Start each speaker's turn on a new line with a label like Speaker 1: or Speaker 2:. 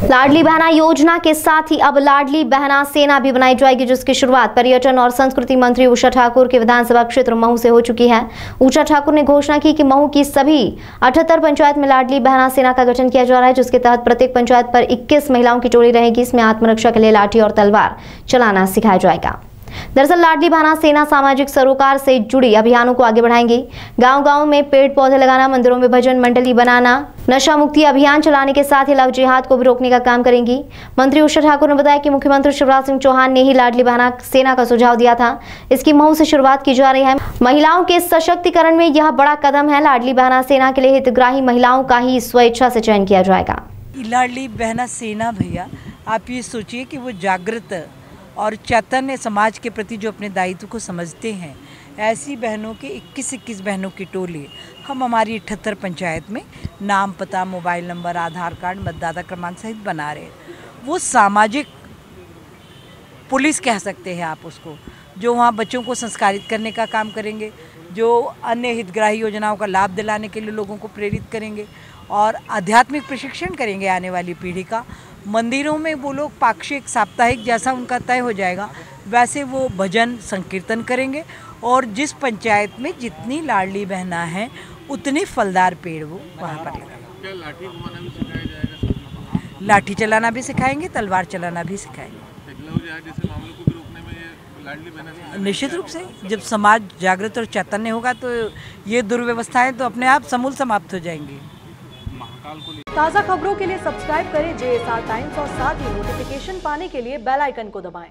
Speaker 1: लाडली बहना योजना के साथ ही अब लाडली बहना सेना भी बनाई जाएगी, जिसकी शुरुआत पर्यटन और संस्कृति मंत्री उषा ठाकुर के विधानसभा क्षेत्र महू से हो चुकी है। उषा ठाकुर ने घोषणा की कि महू की सभी 78 पंचायत में लाडली बहना सेना का गठन किया जा रहा है, जिसके तहत प्रत्येक पंचायत पर 21 महिलाओं की टोली रहेगी। इसमें आत्मरक्षा के लिए लाठी और तलवार चलाना सिखाया जाएगा। दरअसल लाडली बहना सेना सामाजिक सरोकार से जुड़ी अभियानों को आगे बढ़ाएँगी। गाँव गाँव में पेड़ पौधे लगाना, मंदिरों में भजन मंडली बनाना नशा मुक्ति अभियान चलाने के साथ ही लव जिहाद को भी रोकने का काम करेंगी। मंत्री उषा ठाकुर ने बताया कि मुख्यमंत्री शिवराज सिंह चौहान ने ही लाडली बहना सेना का सुझाव दिया था। इसकी मऊ से शुरुआत की जा रही है। महिलाओं के सशक्तिकरण में यह बड़ा कदम है। लाडली बहना सेना के लिए हितग्राही महिलाओं का ही स्वेच्छा से चयन किया जाएगा।
Speaker 2: लाडली बहना सेना भैया, आप ये सोचिए कि वो जागृत और चैतन्य समाज के प्रति जो अपने दायित्व को समझते हैं, ऐसी बहनों के 21-21 बहनों की टोली, हम हमारी अठहत्तर पंचायत में नाम पता, मोबाइल नंबर, आधार कार्ड, मतदाता क्रमांक सहित बना रहे वो सामाजिक पुलिस कह सकते हैं आप उसको। जो वहाँ बच्चों को संस्कारित करने का काम करेंगे जो अन्य हितग्राही योजनाओं का लाभ दिलाने के लिए लोगों को प्रेरित करेंगे और आध्यात्मिक प्रशिक्षण करेंगे आने वाली पीढ़ी का। मंदिरों में वो लोग पाक्षिक साप्ताहिक जैसा उनका तय हो जाएगा वैसे वो भजन संकीर्तन करेंगे और जिस पंचायत में जितनी लाडली बहना है उतने फलदार पेड़ वो वहाँ पर लगाएँगे।
Speaker 3: लाठी
Speaker 2: चलाना भी सिखाएँगे तलवार चलाना भी सिखाएँगे। निश्चित रूप से जब समाज जागृत और चैतन्य होगा तो ये दुर्व्यवस्थाएँ तो अपने आप समूल समाप्त हो जाएँगी।
Speaker 4: ताज़ा खबरों के लिए सब्सक्राइब करें जे टाइम्स और साथ ही नोटिफिकेशन पाने के लिए बेल आइकन को दबाएँ।